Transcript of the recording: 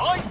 はい。